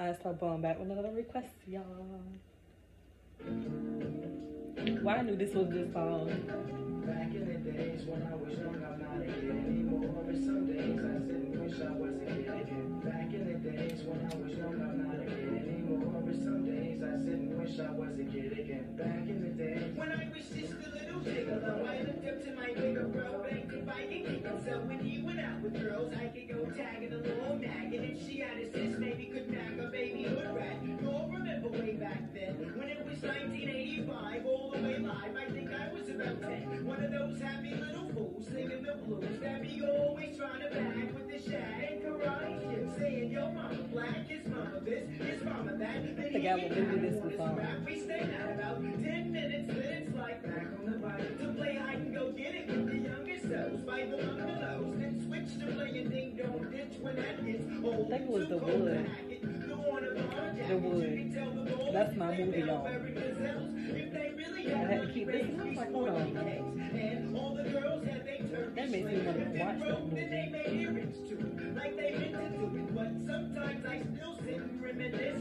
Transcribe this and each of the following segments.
I start Bum back with another request, y'all. Well, I knew this was this song. Back in the days when I was young, I'm not a kid anymore. But some days I and wish I was a kid again. Back in the days when I was young, I'm not a kid anymore. But some days I and wish I was a kid again. Back in the days when I was just a little gigolo, I looked up to my bigger bro, begged if I could kick. So when he went out with girls, I could go tagging along, nagging. If she had a sis, think I was 10. One of those happy little fools singing the blues that be always trying to bag with the shag karate shit, saying your mama black, his mama this, his mama that. I forgot what movie this was on. We stayed out about 10 minutes, then it's like back on the bike to play hide and go get it with the younger selves by the bungalows, then switch to playing ding dong ditch when that gets old. I think it was The Wood. The Wood. That's my movie, y'all. That makes me want to watch that movie. Like they meant to do it, but sometimes I still sit and reminisce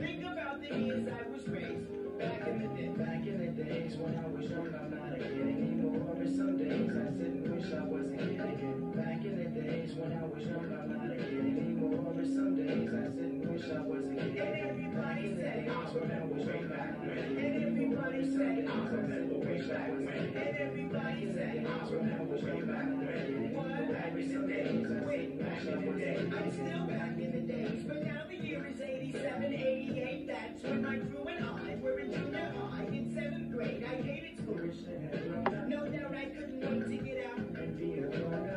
think about the years I was raised. Back in the day, Back in the days when I was young, I'm not a kid anymore. But some days I sit and wish I was a kid again. Back in the days when I was young, I'm not a kid anymore. But some days I sit and wish I was a kid again. everybody say, I When say, I remember way back when. and everybody say, I When young, I'm a kid What? Back in the days I sit and wish I was I'm still back in the days, but now the year is 87, 88. That's when my crew and I were in junior high in seventh grade. I hated school. No doubt I couldn't wait to get out. Be a.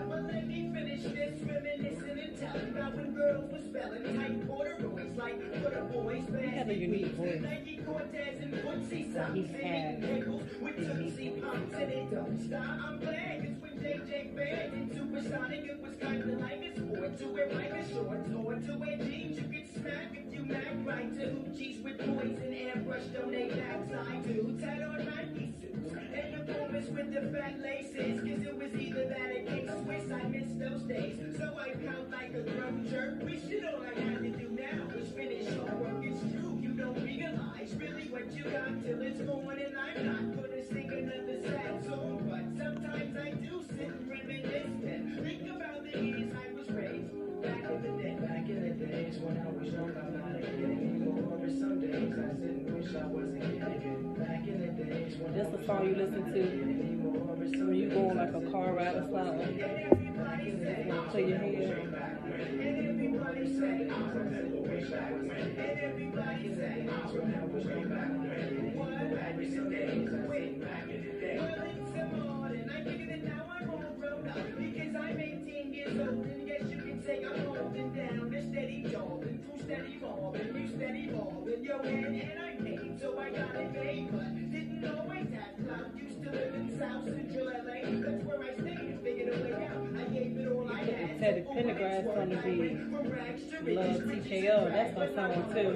But let me finish this, reminiscing and telling about when girls were spelling tight corduroys like what a boy's band. Had a unique voice. Nike Cortez and Footsie socks. He had pickles with Tootsie Pops don't stop. I'm glad 'cause when JJ banned in Supersonic, it was kind of like a sport to wear biker shorts or to wear jeans. You could smack if you mac right to hoochies with poison airbrush on they backside dudes had on Nike suits and the boomers with the fat laces. 'Cause it was either I'm not gonna sing another sad song. But sometimes I do sit and think about the I was raised back in the days when I was young, I'm not some days I wish I was a kid again. Back in the Just the song you listen to when you go on like a car ride or something. Play your head. and everybody say, I wish I was and everybody say, I you steady mobbing your head, and I paid, so I got it paid, but didn't always have clout. Used to live in South Central LA, that's where I stayed figured a way out. I gave it all I had. Teddy so for what it's Pendergrass on the I beat. Love TKO. That's my song too.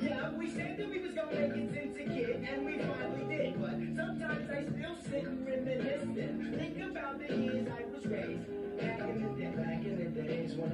yeah, we said that we was gonna make it since a kid, and we finally did. But sometimes I still sit and reminisce and think about the years I was raised back in the day. Back in the days when